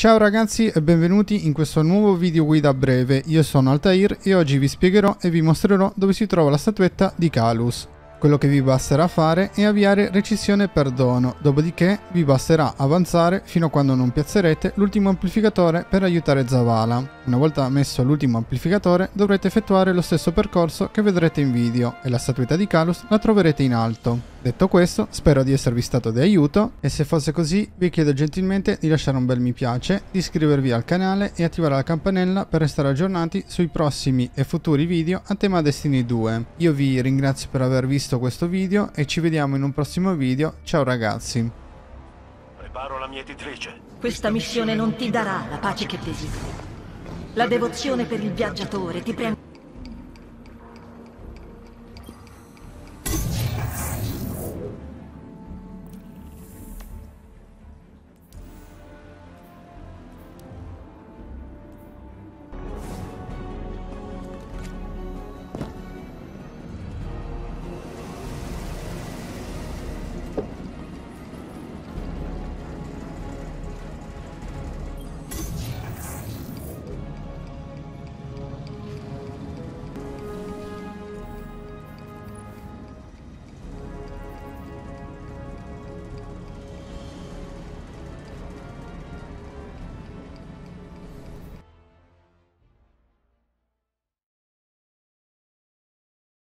Ciao ragazzi e benvenuti in questo nuovo video guida breve, io sono Altair e oggi vi spiegherò e vi mostrerò dove si trova la statuetta di Calus. Quello che vi basterà fare è avviare recisione perdono, dopodiché vi basterà avanzare fino a quando non piazzerete l'ultimo amplificatore per aiutare Zavala. Una volta messo l'ultimo amplificatore dovrete effettuare lo stesso percorso che vedrete in video e la statuetta di Calus la troverete in alto. Detto questo, spero di esservi stato di aiuto e se fosse così vi chiedo gentilmente di lasciare un bel mi piace, di iscrivervi al canale e attivare la campanella per restare aggiornati sui prossimi e futuri video a tema Destiny 2. Io vi ringrazio per aver visto questo video e ci vediamo in un prossimo video. Ciao ragazzi! Preparo la mietitrice. Questa missione non ti darà la pace che desideri. La devozione per il viaggiatore ti pre